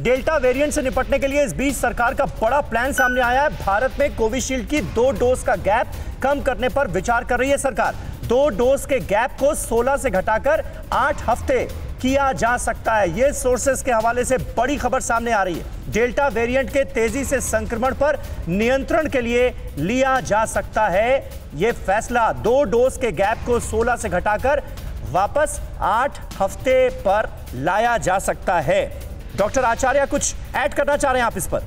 Delta variant से निपटने के लिए इस बीच सरकार का बड़ा प्लान सामने आया है। भारत में कोविशील्ड की दो डोज का गैप कम करने पर विचार कर रही है सरकार। दो डोज के गैप को 16 से घटाकर 8 हफ़्ते किया जा सकता है। यह सोर्सेस के हवाले से बड़ी खबर सामने आ रही है। डेल्टा वेरिएंट के तेज़ी से संक्रमण पर नियंत्रण के लिए लिया जा सकता है। यह फैसला दो डोज के गैप को 16 से घटाकर वापस आठ हफ़्ते पर लाया जा सकता है। डॉक्टर आचार्य कुछ ऐड करना चाह रहे हैं आप इस पर?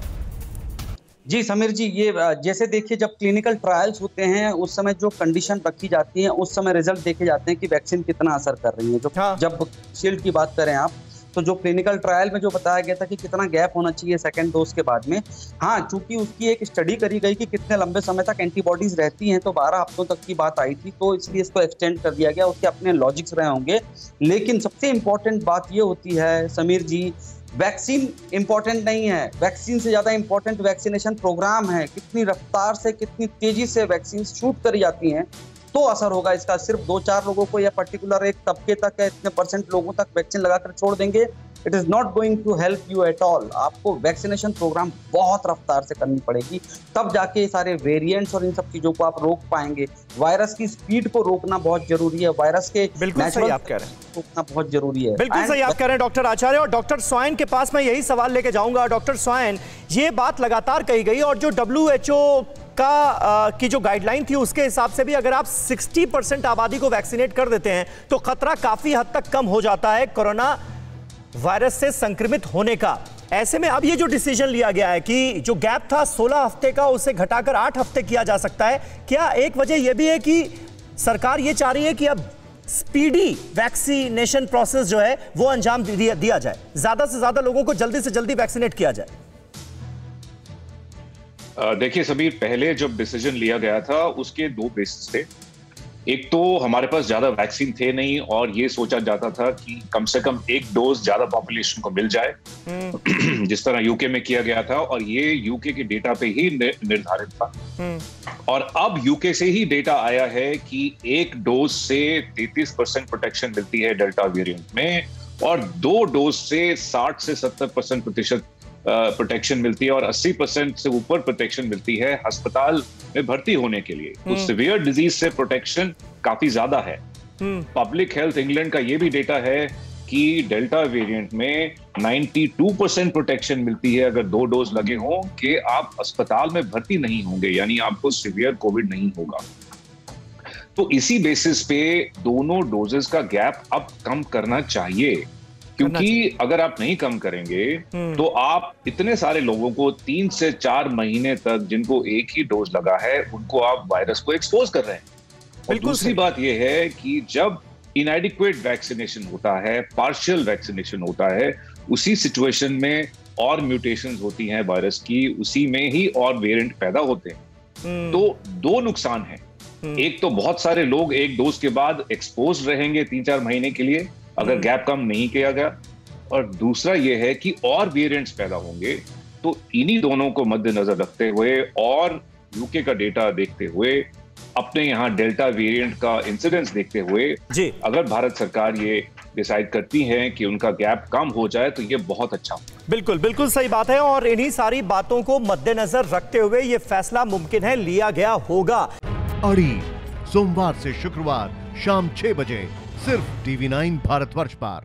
जी समीर जी ये जैसे देखिए जब क्लिनिकल ट्रायल्स होते हैं उस समय जो कंडीशन रखी जाती है उस समय रिज़ल्ट देखे जाते हैं कि वैक्सीन कितना असर कर रही है। जो हाँ। जब शील्ड की बात करें आप तो जो क्लिनिकल ट्रायल में जो बताया गया था कि कितना गैप होना चाहिए सेकेंड डोज के बाद में हाँ चूँकि उसकी एक स्टडी करी गई कि कितने लंबे समय तक एंटीबॉडीज रहती हैं तो बारह हफ्तों तक की बात आई थी तो इसलिए इसको एक्सटेंड कर दिया गया उसके अपने लॉजिक्स रहे होंगे। लेकिन सबसे इंपॉर्टेंट बात ये होती है समीर जी वैक्सीन इंपॉर्टेंट नहीं है। वैक्सीन से ज़्यादा इंपॉर्टेंट वैक्सीनेशन प्रोग्राम है। कितनी रफ्तार से, कितनी तेज़ी से वैक्सीन शूट करी जाती हैं तो असर होगा इसका। सिर्फ़ दो चार लोगों को या पर्टिकुलर एक तबके तक या इतने परसेंट लोगों तक वैक्सीन लगाकर छोड़ देंगे। It is not going to help you at all आपको वैक्सीनेशन प्रोग्राम बहुत रफ्तार से करनी पड़ेगी। तब जाके सारे वेरिएंट्स और इन सब चीज़ों को आप रोक पाएँगे। वायरस की स्पीड को रोकना बहुत ज़रूरी है। वायरस के बिल्कुल सही आप कह रहे हैं। रोकना बहुत ज़रूरी है। बिल्कुल सही आप कह रहे हैं डॉक्टर आचार्य। और डॉक्टर स्वाइन के पास मैं यही सवाल लेके जाऊँगा। डॉक्टर स्वाइन ये बात लगातार कही गई और जो डब्ल्यूएचओ का आ, की जो गाइडलाइन थी उसके हिसाब से भी अगर आप 60 परसेंट आबादी को वैक्सीनेट कर देते हैं तो खतरा काफ़ी हद तक कम हो जाता है कोरोना वायरस से संक्रमित होने का। ऐसे में अब ये जो डिसीज़न लिया गया है कि जो गैप था 16 हफ़्ते का उसे घटाकर 8 हफ़्ते किया जा सकता है। क्या एक वजह यह भी है कि सरकार ये चाह रही है कि अब स्पीडी वैक्सीनेशन प्रोसेस जो है वो अंजाम दिया, जाए। ज़्यादा से ज़्यादा लोगों को जल्दी से जल्दी वैक्सीनेट किया जाए। देखिए सभी पहले जब डिसीज़न लिया गया था उसके दो बेसिस थे। एक तो हमारे पास ज़्यादा वैक्सीन थे नहीं और ये सोचा जाता था कि कम से कम एक डोज ज़्यादा पॉपुलेशन को मिल जाए हम्म। जिस तरह यूके में किया गया था और ये यूके के डेटा पे ही निर्धारित था हम्म। और अब यूके से ही डेटा आया है कि एक डोज से 33 परसेंट प्रोटेक्शन मिलती है डेल्टा वेरिएंट में और दो डोज से 60 से 70 परसेंट प्रतिशत प्रोटेक्शन मिलती है और 80 परसेंट से ऊपर प्रोटेक्शन मिलती है अस्पताल में भर्ती होने के लिए। तो सिवियर। डिज़ीज़ से प्रोटेक्शन काफ़ी ज़्यादा है। पब्लिक हेल्थ इंग्लैंड का ये भी डेटा है कि डेल्टा वेरिएंट में 92 परसेंट प्रोटेक्शन मिलती है अगर दो डोज लगे हों कि आप अस्पताल में भर्ती नहीं होंगे यानी आपको सिवियर कोविड नहीं होगा। तो इसी बेसिस पे दोनों डोजेस का गैप अब कम करना चाहिए। क्योंकि अगर आप नहीं कम करेंगे हम्म। तो आप इतने सारे लोगों को तीन से चार महीने तक जिनको एक ही डोज लगा है उनको आप वायरस को एक्सपोज कर रहे हैं और दूसरी बात यह है कि जब इनएडिक्वेट वैक्सीनेशन होता है पार्शियल वैक्सीनेशन होता है उसी सिचुएशन में और म्यूटेशन होती हैं वायरस की उसी में ही और वेरिएंट पैदा होते हैं हम्म। तो दो नुकसान है हम्म। एक तो बहुत सारे लोग एक डोज के बाद एक्सपोज रहेंगे तीन चार महीने के लिए अगर गैप कम नहीं किया गया और दूसरा यह है कि और वेरिएंट्स पैदा होंगे तो इन्हीं दोनों को मद्देनजर रखते हुए और यूके का डेटा देखते हुए अपने यहाँ डेल्टा वेरिएंट का इंसिडेंस देखते हुए जी। अगर भारत सरकार ये डिसाइड करती है कि उनका गैप कम हो जाए तो ये बहुत अच्छा बिल्कुल बिल्कुल सही बात है और इन्हीं सारी बातों को मद्देनजर रखते हुए ये फैसला मुमकिन है लिया गया होगा। अड़ी सोमवार से शुक्रवार शाम छह बजे। सिर्फ़ टीवी नाइन भारतवर्ष पर।